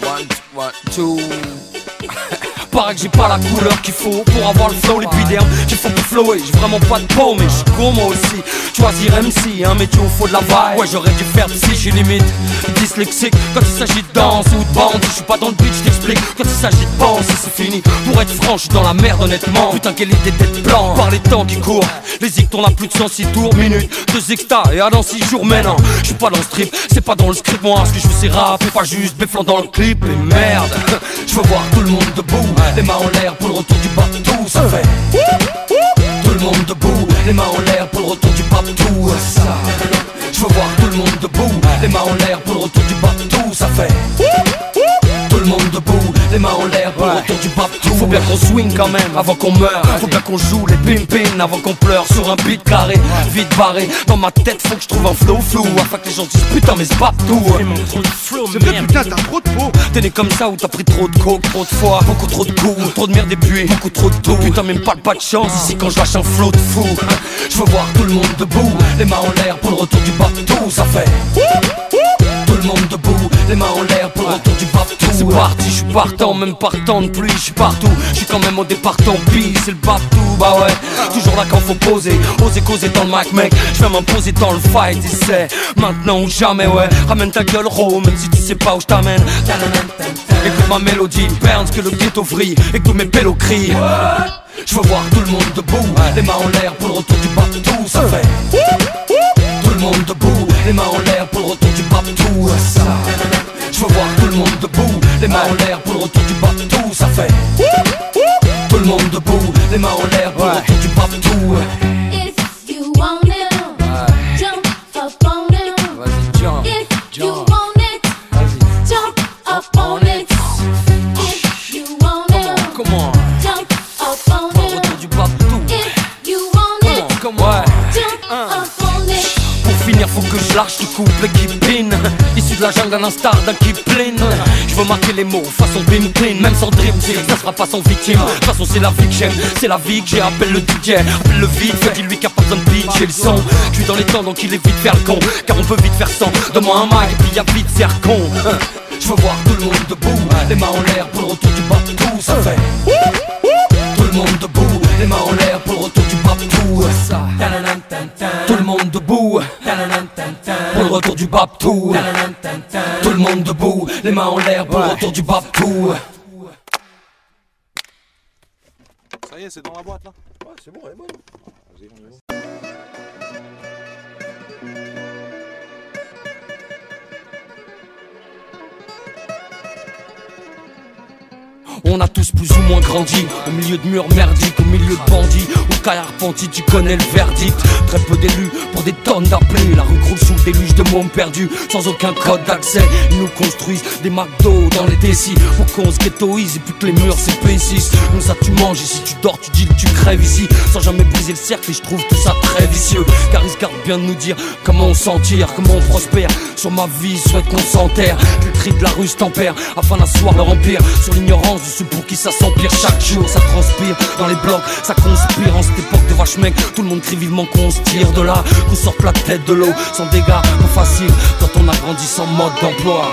[SPEAKER 2] One, one, two Paraît que j'ai pas la couleur qu'il faut pour avoir le flow L'épiderme qu'il faut pour flower J'ai vraiment pas de peau mais je con moi aussi. Choisir MC, un métier où faut de la vibe. Ouais j'aurais dû faire psy, j'ai limite dyslexique. Quand il s'agit de danse ou de bande Je suis pas dans le beat, je t'explique. Quand il s'agit de penser c'est fini. Pour être franc, je dans la merde honnêtement. Putain quelle idée d'être blanc. Par les temps qui courent Les zik tournent à plus de 106 tours minutes Deux extas et à dans 6 jours maintenant Je suis pas dans le strip, c'est pas dans le script Moi. Ce que je veux c'est rap et pas juste béflant dans le clip Et merde, [laughs] je veux voir tout le monde debout Les mains en l'air pour le retour du bateau Ça fait. Tout le monde debout Les mains en l'air pour le retour du bateau Ça. Je veux voir tout le monde debout Les mains en l'air pour le retour du bateau Ça fait. Tout le monde debout, les mains en l'air bien qu'on swing quand même avant qu'on meure Faut bien qu'on joue les pin-pin avant qu'on pleure Sur un beat carré, vite barré Dans ma tête faut que je trouve un flow flou Afin que les gens disent putain mais c'est pas tout
[SPEAKER 7] C'est vrai, putain, t'as trop de peau.
[SPEAKER 2] T'es né comme ça ou t'as pris trop de coke, trop de fois, beaucoup trop de coups, trop de merde et beaucoup trop de tout. Putain, même pas, pas de chance ici quand je lâche un flot de fou. Je veux voir tout le monde debout, les mains en l'air pour le retour du bateau, ça fait. Tout le monde debout, les mains en l'air pour le retour du bateau. C'est parti, je suis partant, même partant de pluie, je suis partout. Je suis quand même au départ tant pis, c'est le bateau, bah ouais. Toujours là quand faut poser, oser causer dans le mic, mec. Je vais m'imposer dans le fight, et c'est maintenant ou jamais, ouais. Ramène ta gueule, ro, même si tu sais pas où je t'amène. Écoute ma mélodie, Burns que le ghetto vrille et que tous mes pélos crient. Je veux voir tout le monde debout, les mains en l'air pour le retour du bateau, ça fait. Tout le monde debout, les mains en l'air pour le retour du bateau, ça. Je veux voir tout le monde debout, les mains en l'air pour le retour du bateau, ça fait. Tout le monde debout, les mains en l'air pour le retour du bateau. Que je lâche le couple qui pine. Issu de la jungle, à l'instar d'un Kipling. Je veux marquer les mots façon Bim Clean. Même sans dream team, ça sera pas sans victime. De toute façon, c'est la vie que j'aime, c'est la vie que j'ai. Appelle le DJ, appelle le vide. Fais dis-lui qu'il a pas besoin de pitch et le son. Je dans les temps, donc il est vite faire le con. Car on peut vite faire sans. Donne-moi un mic et puis y'a vite con. Je veux voir tout le monde debout, les mains en l'air pour le retour du bateau. Ça fait tout le monde debout, les mains en l'air retour du bateau. Tout le monde debout, les mains en l'air pour le retour du bateau.
[SPEAKER 8] Ça y est, c'est dans la boîte là Ouais, c'est bon, elle est bonne. On
[SPEAKER 2] a tous plus ou moins grandi Au milieu de murs merdiques, au milieu de bandits. Carrière arpenti, tu connais le verdict. Très peu d'élus pour des tonnes d'appelés. La rue sous le déluge de mômes perdus Sans aucun code d'accès. Ils nous construisent des McDo dans les décis Pour qu'on se ghettoise et puis que les murs s'épaississent Nous ça tu manges si tu dors tu dis que tu crèves ici. Sans jamais briser le cercle et je trouve tout ça très vicieux. Car ils se gardent bien de nous dire comment on s'en tire, comment on prospère. Sur ma vie, souhaite qu'on s'enterre. Que le cri de la rue tempère Afin d'asseoir leur empire. Sur l'ignorance de ceux pour qui ça s'empire Chaque jour ça transpire dans les blocs Ça conspire en cette époque de vache mec Tout le monde crie vivement qu'on se tire de là Qu'on sorte la tête de l'eau. Sans dégâts, pas facile Quand on a grandi sans mode d'emploi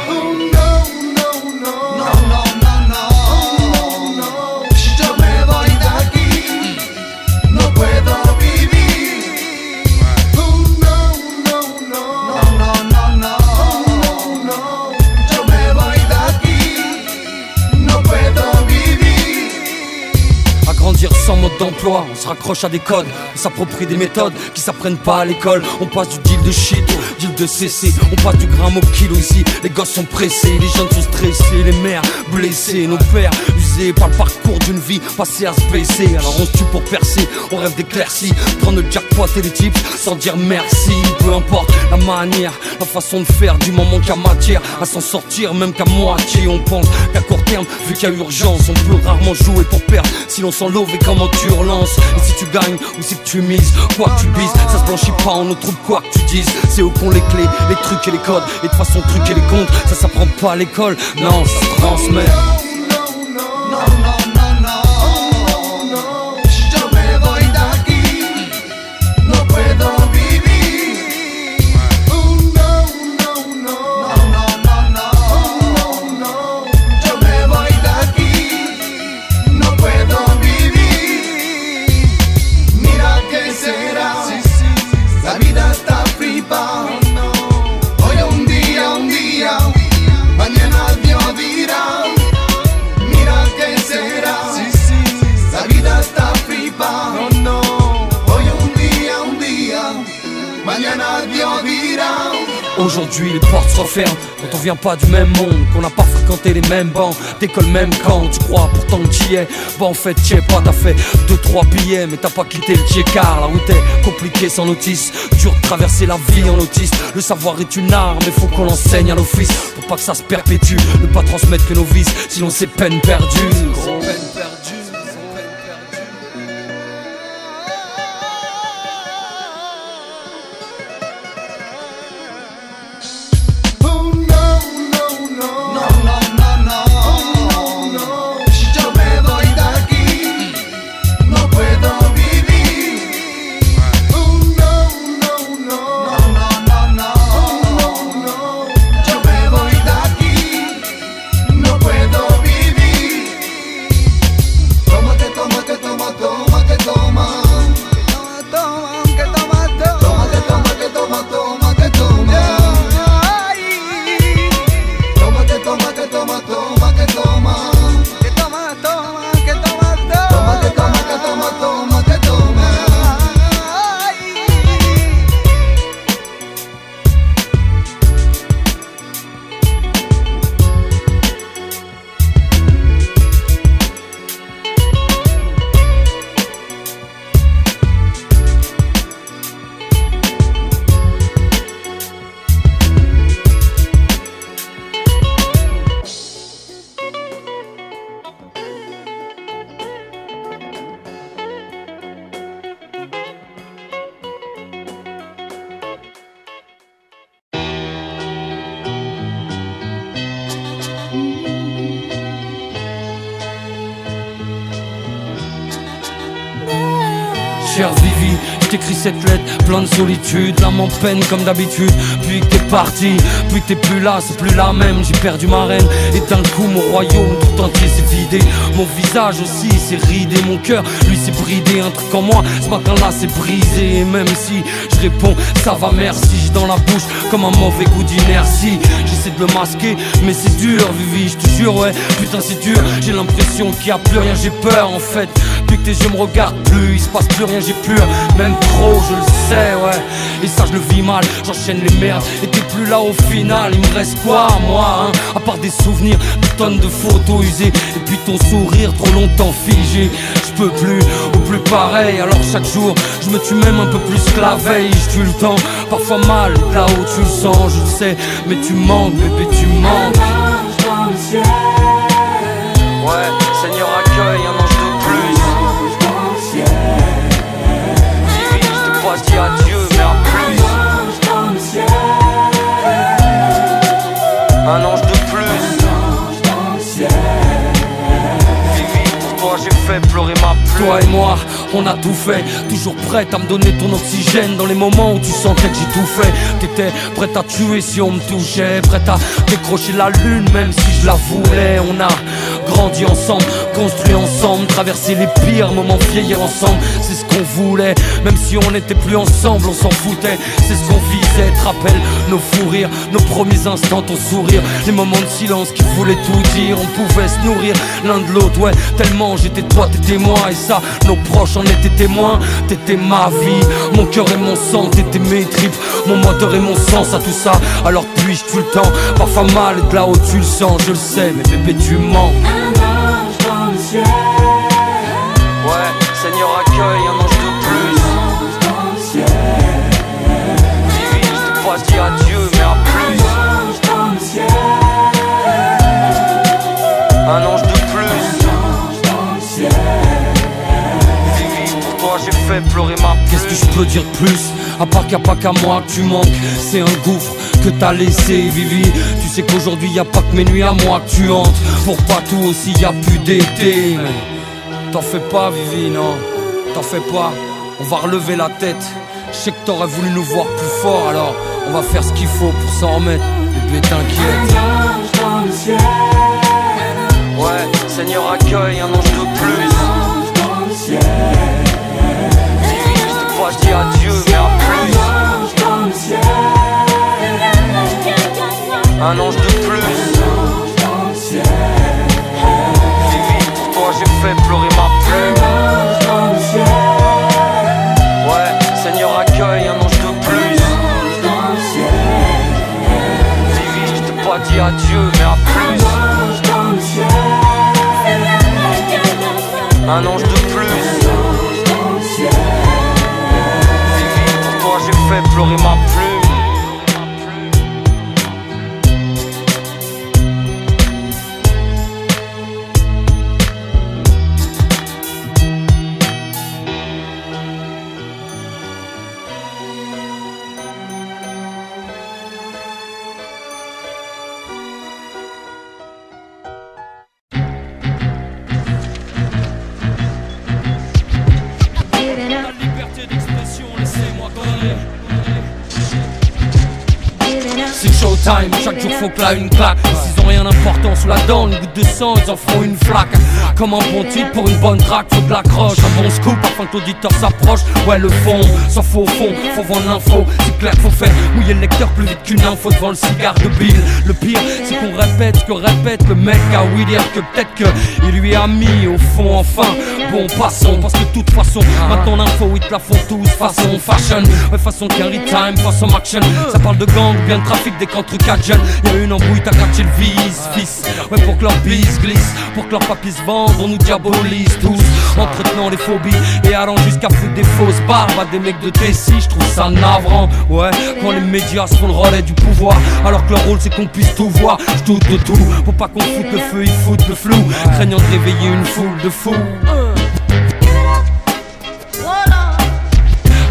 [SPEAKER 2] sans mode d'emploi, on se raccroche à des codes, on s'approprie des méthodes qui s'apprennent pas à l'école. On passe du deal de shit au deal de CC, on passe du gramme au kilo ici. Les gosses sont pressés, les jeunes sont stressés, les mères blessées, nos pères usés par le parcours d'une vie passée à se baisser. Alors on se tue pour percer, on rêve d'éclaircie, prendre le jackpot et les tips sans dire merci. Peu importe la manière, la façon de faire, du moment qu'à matière à s'en sortir, même qu'à moitié. On pense qu'à court terme, vu qu'il y a urgence, on peut rarement jouer pour perdre. Si l'on s'en et comment tu relances? Et si tu gagnes ou si tu mises Quoi que tu bises, ça se blanchit pas en autre troupe quoi que tu dises C'est eux qu'on les clés, les trucs et les codes Et de façon truc et les comptes, ça s'apprend pas à l'école Non, ça se transmet Aujourd'hui les portes se referment quand on vient pas du même monde, qu'on n'a pas fréquenté les mêmes bancs, d'école même camp, tu crois pourtant que t'y es. Bah en fait es pas, t'as fait 2-3 billets mais t'as pas quitté le car la route est compliquée sans notice, dur de traverser la vie en autiste. Le savoir est une arme mais faut qu'on l'enseigne à l'office pour pas que ça se perpétue, ne pas transmettre que nos vices, sinon c'est peine perdue. T'écris cette lettre, plein de solitude, l'âme en peine comme d'habitude. Puis que t'es parti, puis que t'es plus là, c'est plus la même. J'ai perdu ma reine, et d'un coup mon royaume tout entier s'est vidé. Mon visage aussi s'est ridé, mon cœur lui s'est bridé. Un truc en moi, ce matin-là c'est brisé. Et même si je réponds, ça va merci, j'ai dans la bouche comme un mauvais goût d'inertie. J'essaie de le masquer, mais c'est dur, Vivi, je te jure, ouais, putain c'est dur. J'ai l'impression qu'il y a plus rien, j'ai peur en fait. Puis que tes yeux me regardent plus, il se passe plus rien, j'ai même trop, je le sais, ouais. Et ça, je le vis mal, j'enchaîne les merdes. Et t'es plus là au final, il me reste quoi, moi, hein? À part des souvenirs, des tonnes de photos usées. Et puis ton sourire trop longtemps figé. Je peux plus, ou plus pareil. Alors chaque jour, je me tue même un peu plus que la veille. Je tue le temps, parfois mal, là-haut tu le sens, je le sais. Mais tu manques, bébé, tu manques. Toi et moi, on a tout fait, toujours prête à me donner ton oxygène dans les moments où tu sentais que j'ai tout fait. T'étais prête à tuer si on me touchait, prête à décrocher la lune même si je la voulais. On a grandi ensemble, construit ensemble, traversé les pires moments, vieillir ensemble. C'est ce qu'on voulait, même si on n'était plus ensemble, on s'en foutait. C'est ce qu'on visait, te rappelle nos fous rires, nos premiers instants, ton sourire, les moments de silence qui voulaient tout dire. On pouvait se nourrir l'un de l'autre, ouais, tellement j'étais toi, t'étais moi, et ça, nos proches en étaient témoins. T'étais ma vie, mon cœur et mon sang, t'étais mes tripes, mon moteur et mon sens à tout ça. Alors puis-je tout le temps, parfois mal et de là-haut tu le sens, je le sais, mais bébé tu mens. Ouais, Seigneur accueille un ange de plus. Vivi, je te pas dire adieu, mais à plus. Un ange de plus. Vivi, pour toi j'ai fait pleurer ma Qu'est-ce que je peux dire de plus À part a pas qu'à moi que tu manques C'est un gouffre que t'as laissé Vivi. Tu sais qu'aujourd'hui y a pas que mes nuits à moi que tu hantes Pour pas tout aussi y a plus d'été. T'en fais pas Vivi non. T'en fais pas. On va relever la tête. Je sais que t'aurais voulu nous voir plus fort Alors on va faire ce qu'il faut pour s'en remettre. Bébé t'inquiète Ouais, Seigneur accueille un ange de plus. Vivi, je te pas dit adieu, mais à plus Un ange de plus. Vivi, pour toi j'ai fait pleurer ma plume Ouais, Seigneur accueille un ange de plus. Vivi, je te pas dit adieu, mais à plus. Un ange de plus. Vivi, pour j'ai fait pleurer ma une claque. S'ils ont rien d'important sous la dent, une goutte de sang, ils en feront une flaque Comme un bon pour une bonne track, faut de l'accroche Un bon scoop afin que l'auditeur s'approche. Ouais le fond, s'en faut au fond, faut vendre l'info. C'est clair faut faire mouiller le lecteur plus vite qu'une info devant le cigare de Bill. Le pire c'est qu'on répète ce que répète le mec à oui dire que peut-être que il lui a mis au fond. Enfin Bon passons, parce que toute façon maintenant l'info ils te la font tous. Façon fashion Ouais façon carry time, façon action. Ça parle de gang, bien de trafic des camps trucades jeunes. Y'a une embrouille, t'as gâché le vice, fils. Ouais pour que leur bise glisse, pour que leur papier se vende On nous diabolise tous, entretenant les phobies Et allant jusqu'à foutre des fausses barbes à des mecs de Tessie Je trouve ça navrant, ouais Quand les médias se font le relais du pouvoir Alors que leur rôle c'est qu'on puisse tout voir. Je doute de tout, faut pas qu'on foute le feu, ils foutent le flou. Craignant de réveiller une foule de fous.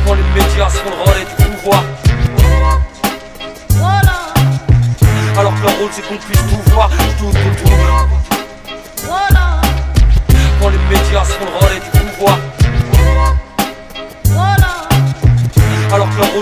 [SPEAKER 2] Quand les médias se font le relais du pouvoir Alors que leur rôle c'est qu'on puisse tout voir. Doute de tout Quand les médias se font le relais du pouvoir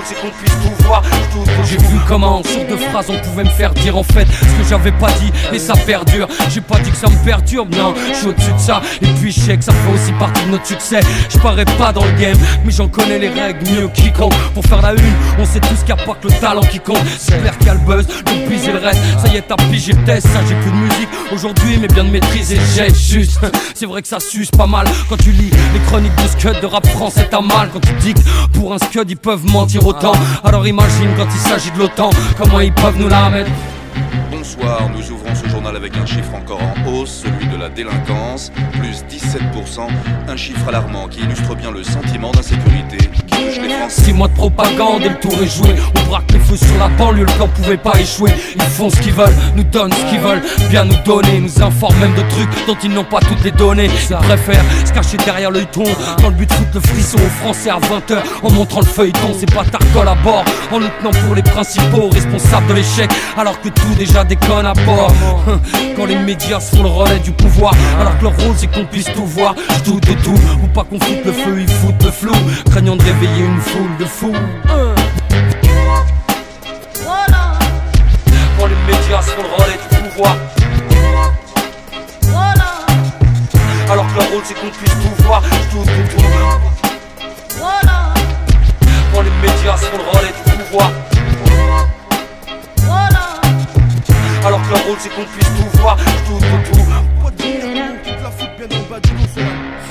[SPEAKER 2] C'est qu'on puisse tout voir. De J'ai vu comment sur deux phrases on pouvait me faire dire en fait Ce que j'avais pas dit et ça perdure. J'ai pas dit que ça me perturbe non Je suis au-dessus de ça. Et puis je sais que ça fait aussi partie de notre succès. Je parais pas dans le game Mais j'en connais les règles mieux que quiconque Pour faire la une on sait tous qu'il n'y a pas que le talent qui compte C'est clair qu'il y a le buzz, le bise et le reste. Ça y est t'as pigé le test Ça j'ai plus de musique. Aujourd'hui mais bien de maîtriser J'ai juste. C'est vrai que ça suce pas mal. Quand tu lis les chroniques de scud de rap français t'as mal. Quand tu dis que pour un scud ils peuvent mentir Alors imagine quand il s'agit de l'OTAN Comment ils peuvent nous la mettre.
[SPEAKER 14] Bonsoir, nous ouvrons ce journal avec un chiffre encore en hausse, celui de la délinquance, plus 17%, un chiffre alarmant qui illustre bien le sentiment d'insécurité
[SPEAKER 2] Six mois de propagande et le tour est joué. On braque les feux sur la banlieue, le plan pouvait pas échouer. Ils font ce qu'ils veulent, nous donnent ce qu'ils veulent, bien nous donner, nous informent même de trucs dont ils n'ont pas toutes les données. Ils préfèrent se cacher derrière le ton, dans le but de foutre le frisson aux Français à 20h en montrant le feuilleton. C'est pas colle à bord, en nous tenant pour les principaux responsables de l'échec, alors que tout déjà déconne à bord. [laughs] Quand les médias se font le relais du pouvoir, alors que leur rôle c'est qu'on puisse tout voir. Je doute de tout, ou pas qu'on foute le feu, ils foutent le flou, craignant de réveiller une foule de fous. Hum. Quand les médias se font le relais du pouvoir. Alors que leur rôle c'est qu'on puisse tout voir, tout. Quand les médias se font le relais du pouvoir. Alors que leur rôle c'est qu'on puisse tout voir, de tout.
[SPEAKER 5] Toute la foot bien en bas du dos,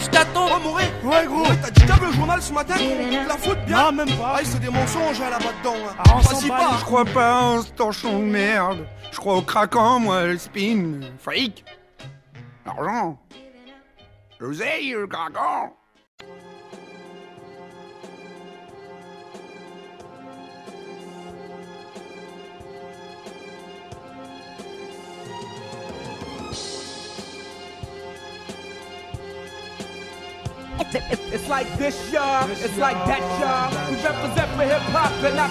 [SPEAKER 5] Je t'attends. Oh, Moré Ouais, gros. Journal ce matin Toute la foot bien Non, même pas. Ah, c'est des mensonges hein, là-bas dedans. Hein. Vas-y pas.
[SPEAKER 6] Je crois pas en ce torchon de merde. Je crois au craquant, moi, le spin. Fric. Argent. L'oseille, le craquant.
[SPEAKER 5] It's like this. It's like that. We represent hip hop and not.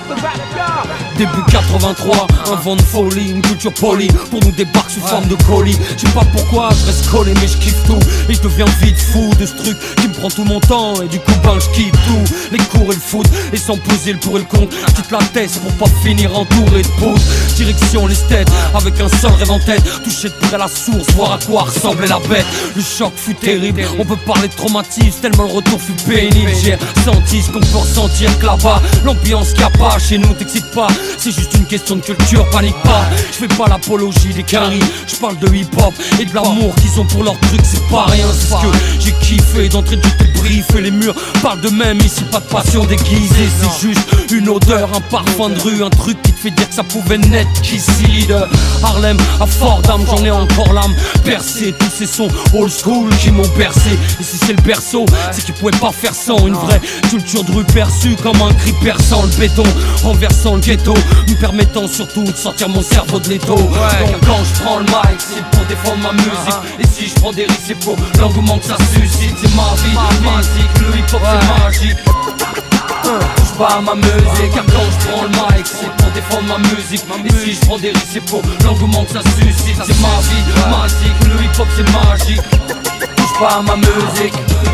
[SPEAKER 2] Début 83, un vent de folie, une culture polie. Pour nous débarque sous forme de colis. Je sais pas pourquoi, je reste collé mais je kiffe tout. Et je deviens vite fou de ce truc qui me prend tout mon temps. Et du coup ben je kiffe tout. Les cours et le foot Et sans poser le pour et le contre. Quitte la tête pour pas finir entouré de pouces Direction l'esthète Avec un seul rêve en tête. Toucher de près la source Voir à quoi ressemblait la bête. Le choc fut terrible On peut parler de traumatisme Tellement le retour fut pénible J'ai senti ce qu'on peut ressentir que là-bas L'ambiance qu'il y a pas chez nous t'excite pas. C'est juste une question de culture Panique pas. Je fais pas l'apologie des caries Je parle de hip-hop Et de l'amour qu'ils ont pour leur truc C'est pas rien. C'est ce que j'ai kiffé D'entrer du débrief Et les murs parlent de même Ici pas de passion déguisée. C'est juste une odeur Un parfum de rue Un truc qui te fait dire que ça pouvait naître qu'ici. De Harlem à Fordham J'en ai encore l'âme percée. Tous ces sons old school qui m'ont bercé. Et si c'est le berceau C'est qu'ils pouvaient pas faire sans Une vraie culture de rue perçue Comme un cri perçant le béton Renversant le ghetto Me permettant surtout de sortir mon cerveau de l'étau. Donc quand je prends le mic C'est pour défendre ma musique. Et si je prends des risques c'est pour l'engouement que ça suscite. C'est ma vie, magique Le hip hop c'est magique. Touche pas à ma musique Car quand je prends le mic C'est pour défendre ma musique. Et si je prends des risques c'est pour l'engouement que ça suscite. C'est ma vie, magique Le hip hop c'est magique à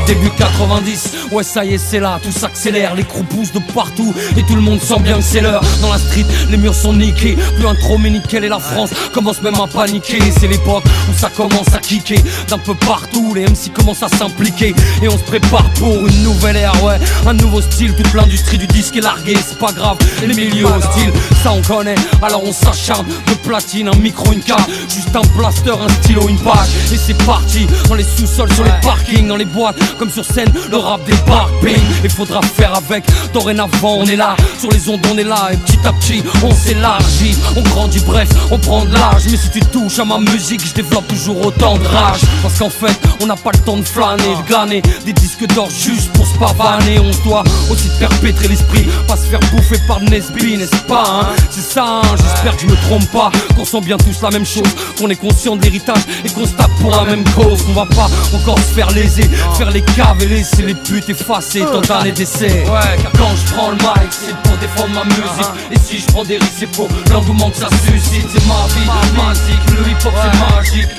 [SPEAKER 2] Début 90, ouais ça y est c'est là. Tout s'accélère, les crews poussent de partout Et tout le monde sent bien que c'est l'heure. Dans la street, les murs sont niqués. Plus un trop mais nickel. Et la France commence même à paniquer. C'est l'époque où ça commence à kicker. D'un peu partout, les MC commencent à s'impliquer. Et on se prépare pour une nouvelle ère. Ouais, un nouveau style, toute l'industrie du disque est larguée. C'est pas grave, les milieux hostiles Ça on connaît, alors on s'acharne. De platine, un micro, une carte. Juste un blaster, un stylo, une page. Et c'est parti, dans les sous-sols, sur les parkings Dans les boîtes, comme sur scène, le rap débarque Bing, il faudra faire avec Dorénavant on est là, sur les ondes on est là Et petit à petit on s'élargit. On grandit, bref, on prend de l'âge. Mais si tu touches à ma musique, je développe toujours autant de rage. Parce qu'en fait, on n'a pas le temps de flâner De glaner. Des disques d'or juste pour se pavaner. On doit aussi de perpétrer l'esprit Pas se faire bouffer par Nesby, n'est-ce pas hein? C'est ça, hein, j'espère que je me trompe pas Qu'on sent bien tous la même chose. Qu'on est conscient de l'héritage et qu'on se tape pour la même cause. On va pas encore se faire léser Faire les caves et laisser les putes effacées Tant d'années d'essai Ouais, car quand je prends le mic C'est pour défendre ma musique. Et si je prends des risques c'est pour l'engouement que ça suscite. C'est ma vie, magique Le hip hop c'est magique.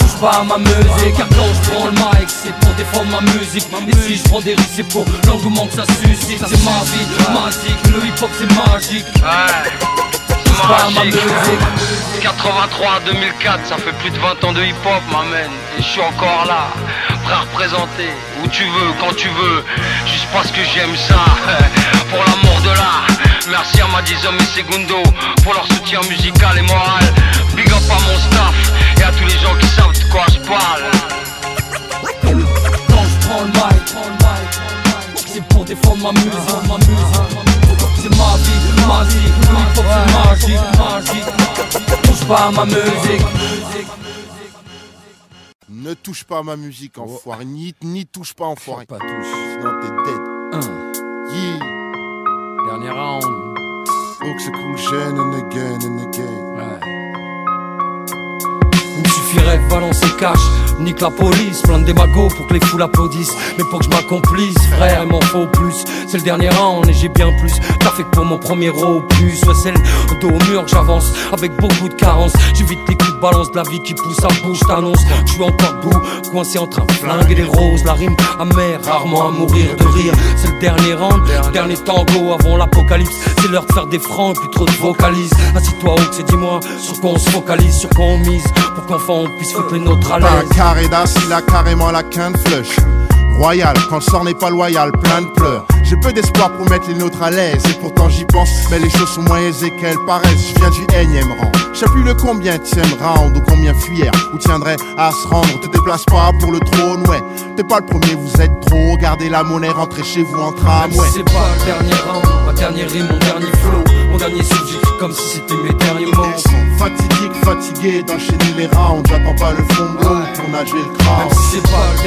[SPEAKER 2] Touche pas à ma musique Car quand je prends le mic C'est pour défendre ma musique. Et si je prends des risques c'est pour l'engouement que ça suscite. C'est ma vie, magique Le hip hop c'est magique. Touche pas à ma musique
[SPEAKER 15] 83 à 2004, ça fait plus de 20 ans de hip-hop, m'amène. Et je suis encore là, prêt à représenter où tu veux, quand tu veux, juste parce que j'aime ça. [laughs] Pour l'amour de l'art, merci à Madison et Segundo pour leur soutien musical et moral. Big up à mon staff et à tous les gens qui savent de quoi je parle.
[SPEAKER 2] C'est pour défendre ma ma musique c'est magique, magique, oui, faut que c'est magique, magique. Touche pas à ma musique.
[SPEAKER 16] Ne touche pas à ma musique, enfoiré. Ni, ni touche pas, enfoiré. Pas touche. Sinon t'es dead. Un. Yeah.
[SPEAKER 2] Dernier round.
[SPEAKER 17] Oh, que c'est cool, again and again and again.
[SPEAKER 2] Ouais suffirait de balancer cash, nique la police, plein de démagos pour que les foules applaudissent. Mais pour que je m'accomplisse, frère, il m'en faut plus. C'est le dernier round et j'ai bien plus. T'as fait que pour mon premier opus, ouais, c'est le dos au mur que j'avance avec beaucoup de carences. J'évite les coups de balance de la vie qui pousse à bouche, t'annonce. Je suis encore debout, coincé entre un flingue et des roses. La rime amère, rarement à mourir de rire. C'est le dernier round, dernier tango avant l'apocalypse. C'est l'heure de faire des francs et plus trop de vocalises. Assis-toi haut, c'est dis-moi sur quoi on se focalise, sur quoi on mise. Pour qu'enfin on puisse foutre les nôtres à
[SPEAKER 17] un carré d'as, il a carrément la quinte flush. Royal, quand le sort n'est pas loyal, plein de pleurs. J'ai peu d'espoir pour mettre les nôtres à l'aise, et pourtant j'y pense, mais les choses sont moins aisées qu'elles paraissent. Je viens du énième rang. Je sais plus le combien tième round ou combien fuir, ou tiendrait à se rendre. Te déplace pas pour le trône, ouais. T'es pas le premier, vous êtes trop. Gardez la monnaie, rentrez chez vous en tram, ouais.
[SPEAKER 2] si c'est pas le dernier round, ma dernière rime, mon dernier flow, dernier souffle, comme si c'était mes derniers mots.
[SPEAKER 17] Fatidique, fatigué d'enchaîner les rounds, j'attends pas le fond de l'eau pour nager le crâne.
[SPEAKER 2] Même si c'est pas le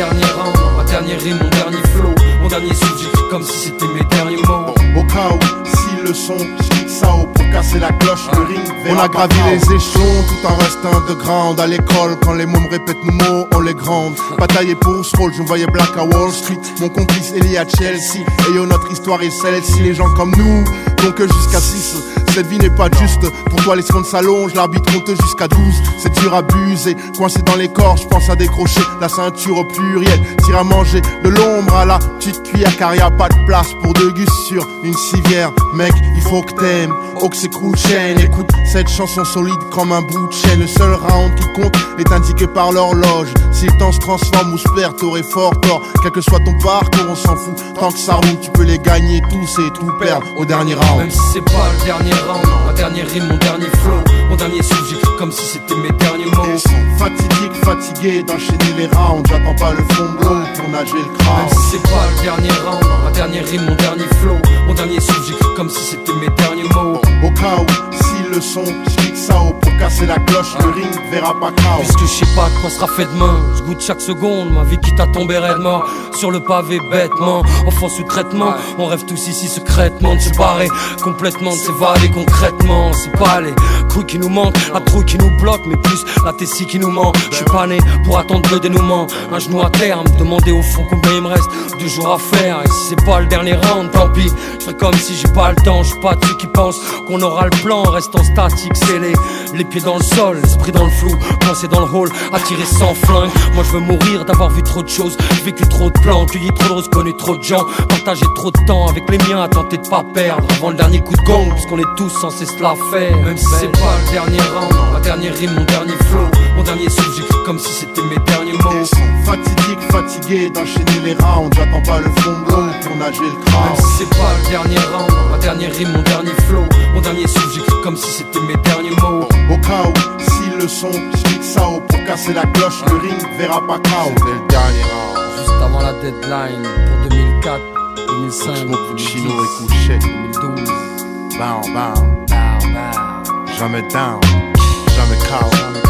[SPEAKER 17] On a gravi les échelons tout en restant de grande à l'école. Quand les me répètent nos mots, on les grande. Batailler pour ce rôle, je voyais Black à Wall Street. Mon complice Ellie à Chelsea. Ayons notre histoire est celle-ci, les gens comme nous. Donc jusqu'à 6, cette vie n'est pas juste. Pour toi, les secondes s'allongent, l'arbitre compte jusqu'à 12. C'est dur à abuser, coincé dans les corps, je pense à décrocher la ceinture au pluriel. Tire à manger de l'ombre à la petite cuillère, car y a pas de place pour deux gus sur une civière. Mec, il faut que t'aimes, oh que c'est cool chaîne. Écoute cette chanson solide comme un bout de chaîne. Le seul round qui compte est indiqué par l'horloge. Si le temps se transforme ou se perd, t'aurais fort tort. Quel que soit ton parcours, on s'en fout. Tant que ça roule, tu peux les gagner tous et tout perdre au dernier round.
[SPEAKER 2] Même si c'est pas le dernier round, ma dernière rime, mon dernier flow, mon dernier j'écris comme si c'était mes derniers mots.
[SPEAKER 17] Fatidique, fatigué d'enchaîner les rounds. J'attends pas le fond l'eau pour nager le crâne.
[SPEAKER 2] Même si c'est pas le dernier round, ma dernière rime, mon dernier flow, mon dernier j'écris comme si c'était mes derniers mots.
[SPEAKER 17] Au cas où, si le son, je ça haut pour casser la cloche, le ring verra pas cao.
[SPEAKER 2] Puisque je sais pas de quoi sera fait demain, je goûte chaque seconde, ma vie quitte à tomber raidement sur le pavé bêtement, enfant sous traitement. On rêve tous ici secrètement de se barrer complètement, de s'évader concrètement. C'est pas les couilles qui nous manquent, la trouille qui nous bloque, mais plus la tessie qui nous ment. Je suis pas né pour attendre le dénouement, un genou à terre, me demander au fond combien il me reste de jours à faire. Et si c'est pas le dernier round, tant pis, je comme si j'ai pas le temps. Je suis pas de ceux qui pensent qu'on aura le plan, restant statique, scellé, les pieds dans le sol, l'esprit dans le flou, pensé dans le hall, attiré sans flingue. Moi je veux mourir d'avoir vu trop de choses, vécu trop de plans, cueilli trop de roses, connu trop de gens, partagé trop de temps avec les miens, à tenter de pas perdre avant le dernier coup de gong, puisqu'on est tous censés se la faire. Même si c'est pas le dernier round, ma dernière rime, mon dernier flow, mon dernier souffle, j'écris comme si c'était mes derniers mots.
[SPEAKER 17] Fatidique, fatigué d'enchaîner les rounds. J'attends pas le fond de l'eau pour nager le
[SPEAKER 2] Même
[SPEAKER 17] crâne.
[SPEAKER 2] si c'est pas le dernier round, ma dernière rime, mon dernier flow, mon dernier souffle, j'écris comme si c'était mes derniers mots.
[SPEAKER 17] Au cas où, si le son, je ça haut pour casser la cloche, le ring verra pas cao. C'est le dernier round.
[SPEAKER 2] Juste avant la deadline pour 2004, 2005,
[SPEAKER 17] Chino
[SPEAKER 2] 2010,
[SPEAKER 17] et couché.
[SPEAKER 2] 2012.
[SPEAKER 17] Bow, bow.
[SPEAKER 2] Bow, bow.
[SPEAKER 17] Jamais down, jamais cao.